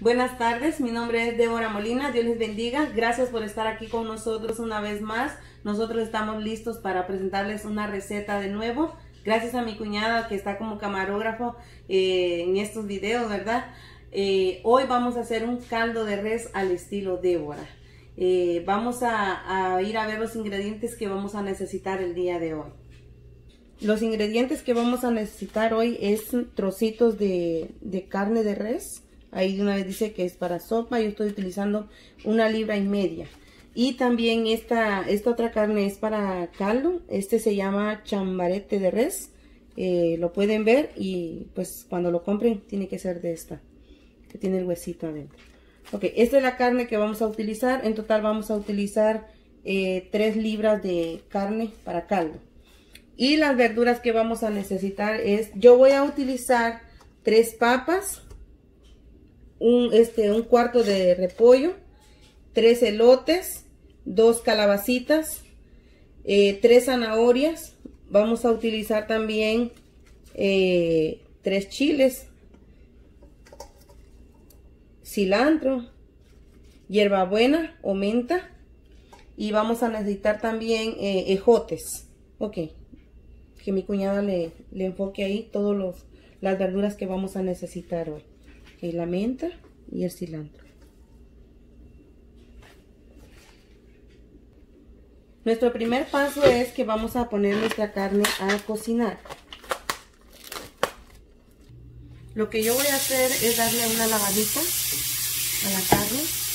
Buenas tardes, mi nombre es Débora Molina, Dios les bendiga. Gracias por estar aquí con nosotros una vez más. Nosotros estamos listos para presentarles una receta de nuevo. Gracias a mi cuñada que está como camarógrafo eh, en estos videos, ¿verdad? Eh, hoy vamos a hacer un caldo de res al estilo Débora. Eh, vamos a, ir a ver los ingredientes que vamos a necesitar el día de hoy. Los ingredientes que vamos a necesitar hoy es trocitos de carne de res, Ahí de una vez dice que es para sopa. Yo estoy utilizando una libra y media. Y también esta, esta otra carne es para caldo. Este se llama chambarete de res. Eh, lo pueden ver y pues cuando lo compren tiene que ser de esta. Que tiene el huesito adentro. Ok, esta es la carne que vamos a utilizar. En total vamos a utilizar eh, 3 libras de carne para caldo. Y las verduras que vamos a necesitar es, yo voy a utilizar tres papas, un, este, un cuarto de repollo, tres elotes, dos calabacitas, eh, tres zanahorias. Vamos a utilizar también eh, tres chiles, cilantro, hierbabuena o menta. Y vamos a necesitar también eh, ejotes. Ok, que mi cuñada le, le enfoque ahí todas las verduras que vamos a necesitar hoy la menta y el cilantro. Nuestro primer paso es que vamos a poner nuestra carne a cocinar. Lo que yo voy a hacer es darle una lavadita a la carne.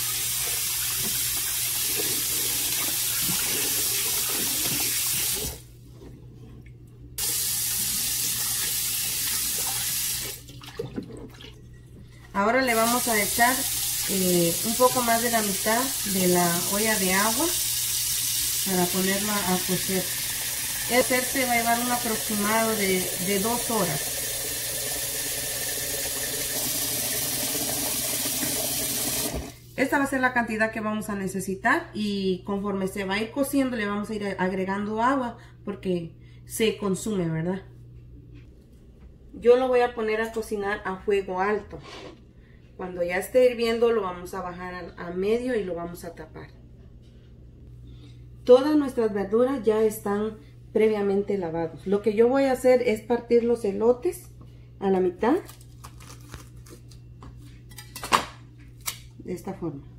Ahora le vamos a echar eh, un poco más de la mitad de la olla de agua para ponerla a cocer. Este va a llevar un aproximado de, de dos horas. Esta va a ser la cantidad que vamos a necesitar y conforme se va a ir cociendo le vamos a ir agregando agua porque se consume, ¿verdad? Yo lo voy a poner a cocinar a fuego alto. Cuando ya esté hirviendo lo vamos a bajar a, medio y lo vamos a tapar. Todas nuestras verduras ya están previamente lavados. Lo que yo voy a hacer es partir los elotes a la mitad. De esta forma.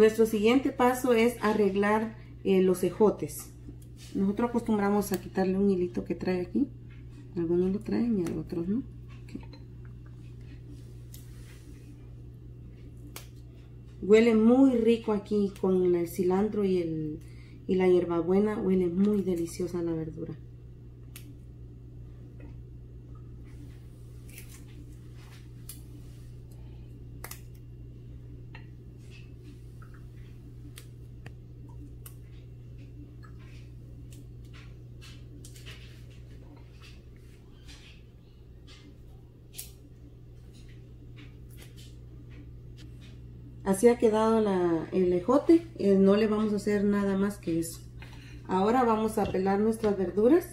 Nuestro siguiente paso es arreglar eh, los ejotes. Nosotros acostumbramos a quitarle un hilito que trae aquí. Algunos lo traen y otros no. Huele muy rico aquí con el cilantro y, el, y la hierbabuena. Huele muy deliciosa la verdura. Así ha quedado el ejote. Eh, no le vamos a hacer nada más que eso. Ahora vamos a pelar nuestras verduras.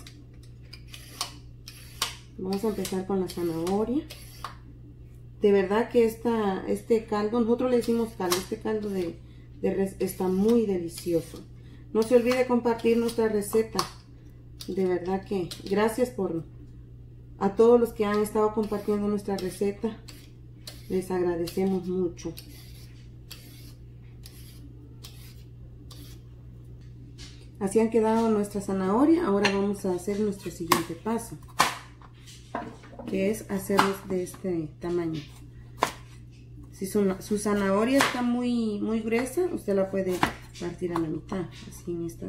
Vamos a empezar con la zanahoria. De verdad que este caldo, nosotros le decimos caldo, este caldo de res está muy delicioso. No se olvide compartir nuestra receta. De verdad que gracias por a todos los que han estado compartiendo nuestra receta. Les agradecemos mucho. Así han quedado nuestra zanahoria. Ahora vamos a hacer nuestro siguiente paso. Que es hacerlos de este tamaño. Si su, zanahoria está muy, muy gruesa, usted la puede partir a la mitad. Así en esta,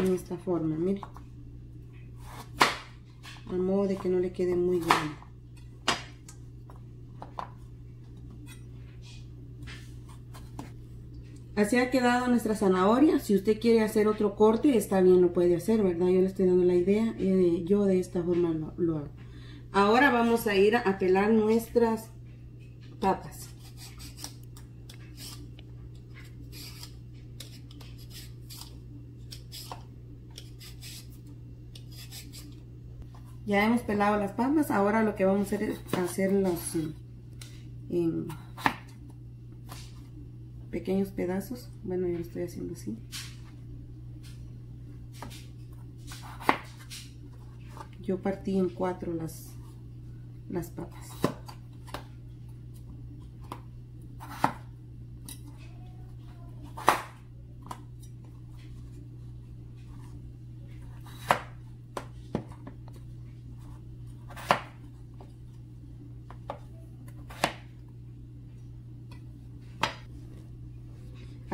en esta forma, mire. A modo de que no le quede muy grande. Así ha quedado nuestra zanahoria. Si usted quiere hacer otro corte, está bien, lo puede hacer, ¿verdad? Yo le estoy dando la idea. Eh, yo de esta forma lo, hago. Ahora vamos a ir a pelar nuestras papas. Ya hemos pelado las papas, ahora lo que vamos a hacer es hacerlos en pequeños pedazos. Bueno, yo lo estoy haciendo así. Yo partí en cuatro las, las papas.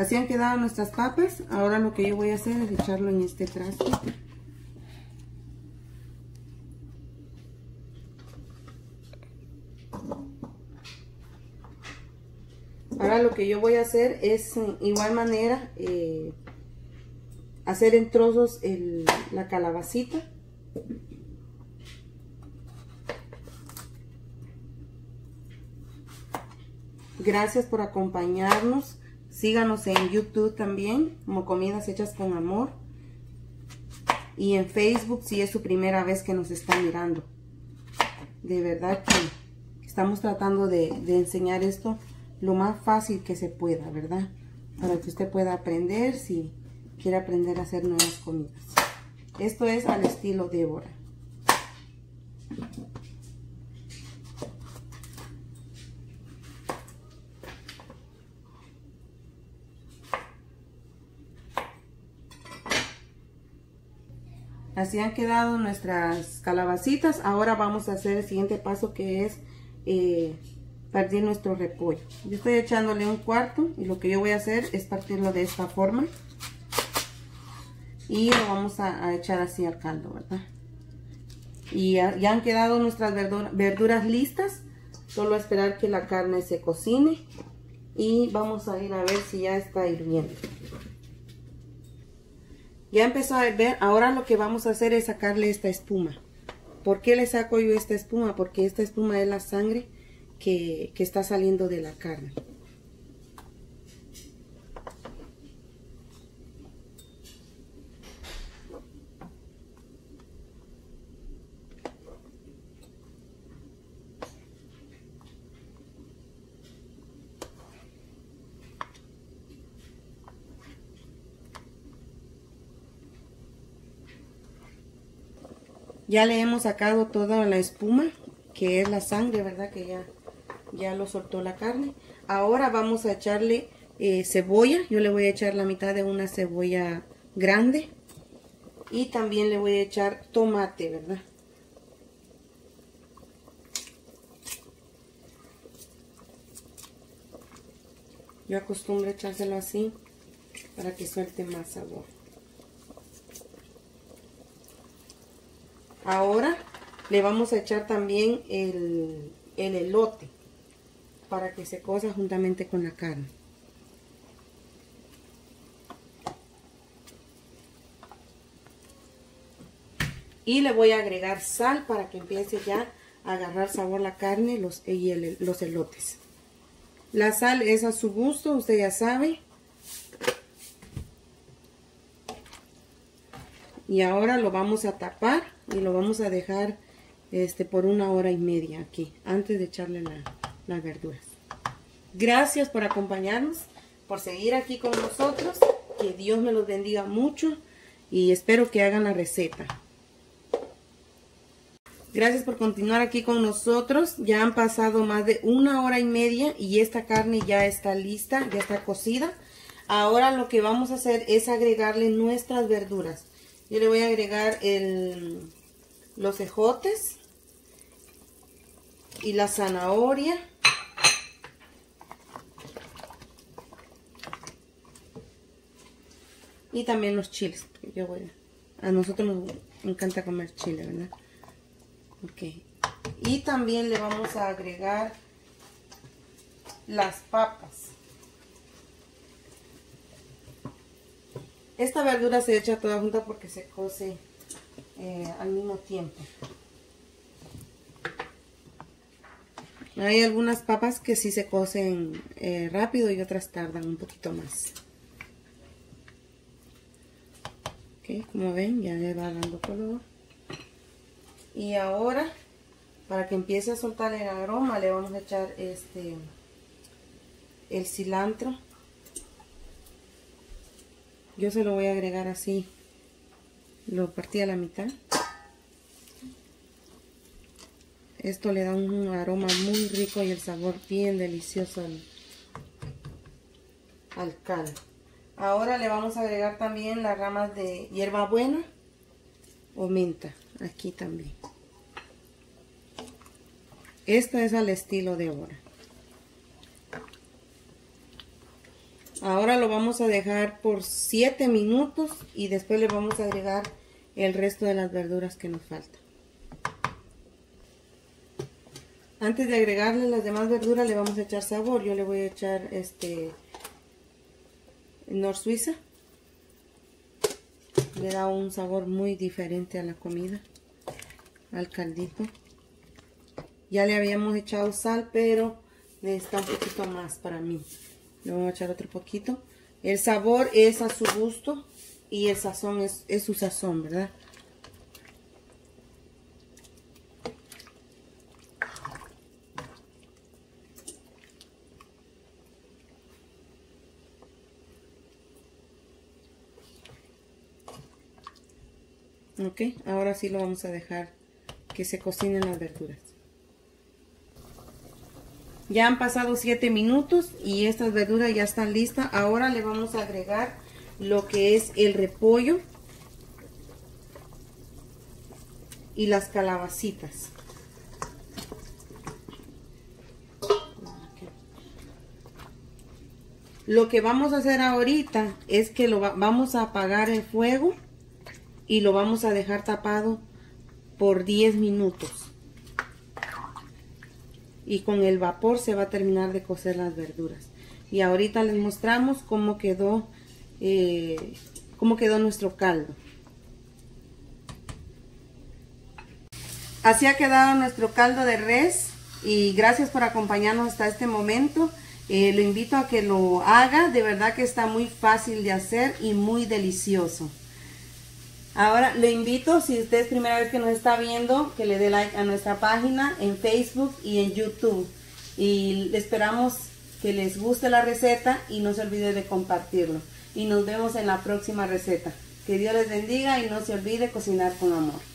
Así han quedado nuestras papas. Ahora lo que yo voy a hacer es echarlo en este traste. Ahora lo que yo voy a hacer es igual manera eh, hacer en trozos la calabacita. Gracias por acompañarnos. Síganos en YouTube también, como Comidas Hechas con Amor. Y en Facebook si es su primera vez que nos está mirando. De verdad que estamos tratando de, enseñar esto lo más fácil que se pueda, ¿verdad? Para que usted pueda aprender si quiere aprender a hacer nuevas comidas. Esto es al estilo Débora. Así han quedado nuestras calabacitas. Ahora vamos a hacer el siguiente paso que es eh, partir nuestro repollo. Yo estoy echándole un cuarto y lo que yo voy a hacer es partirlo de esta forma. Y lo vamos a, echar así al caldo, ¿verdad? Y ya, ya han quedado nuestras verduras listas. Solo esperar que la carne se cocine. Y vamos a ir a ver si ya está hirviendo. Ya empezó a ver, ahora lo que vamos a hacer es sacarle esta espuma. ¿Por qué le saco yo esta espuma? Porque esta espuma es la sangre que, que está saliendo de la carne. Ya le hemos sacado toda la espuma, que es la sangre, ¿verdad? Que ya, ya lo soltó la carne. Ahora vamos a echarle eh, cebolla. Yo le voy a echar la mitad de una cebolla grande. Y también le voy a echar tomate, ¿verdad? Yo acostumbro echárselo así para que suelte más sabor. Ahora le vamos a echar también el, elote para que se cosa juntamente con la carne. Y le voy a agregar sal para que empiece ya a agarrar sabor la carne los, y los elotes. La sal es a su gusto, usted ya sabe. Y ahora lo vamos a tapar y lo vamos a dejar este por una hora y media aquí antes de echarle las verduras gracias por acompañarnos por seguir aquí con nosotros. Que Dios me los bendiga mucho y espero que hagan la receta. Gracias por continuar aquí con nosotros. Ya han pasado más de una hora y media y esta carne ya está lista ya está cocida. Ahora lo que vamos a hacer es agregarle nuestras verduras. Yo le voy a agregar el los ejotes y la zanahoria. Y también los chiles. Yo a, nosotros nos encanta comer chile, ¿verdad? Ok. Y también le vamos a agregar las papas. Esta verdura se echa toda junta porque se cose eh, al mismo tiempo. Hay algunas papas que sí se cocen eh, rápido y otras tardan un poquito más. Ok, como ven ya le va dando color. Y ahora, para que empiece a soltar el aroma, le vamos a echar este el cilantro. Yo se lo voy a agregar así. Lo partí a la mitad. Esto le da un aroma muy rico y el sabor bien delicioso al, caldo. Ahora le vamos a agregar también las ramas de hierbabuena o menta. Aquí también. Esto es al estilo de ahora. Ahora lo vamos a dejar por 7 minutos y después le vamos a agregar el resto de las verduras que nos faltan. Antes de agregarle las demás verduras le vamos a echar sabor. Yo le voy a echar este Nor Suiza. Le da un sabor muy diferente a la comida, al caldito. Ya le habíamos echado sal, pero necesita un poquito más para mí. Le voy a echar otro poquito. El sabor es a su gusto y el sazón es, es su sazón, ¿verdad? Ok, ahora sí lo vamos a dejar que se cocinen las verduras. Ya han pasado 7 minutos y estas verduras ya están listas. Ahora le vamos a agregar lo que es el repollo y las calabacitas. Lo que vamos a hacer ahorita es que lo vamos a apagar el fuego y lo vamos a dejar tapado por 10 minutos. Y con el vapor se va a terminar de cocer las verduras. Y ahorita les mostramos cómo quedó, eh, cómo quedó nuestro caldo. Así ha quedado nuestro caldo de res y gracias por acompañarnos hasta este momento. Eh, lo invito a que lo haga, de verdad que está muy fácil de hacer y muy delicioso. Ahora le invito, si usted es primera vez que nos está viendo, que le dé like a nuestra página en Facebook y en YouTube. Y esperamos que les guste la receta y no se olvide de compartirlo. Y nos vemos en la próxima receta. Que Dios les bendiga y no se olvide cocinar con amor.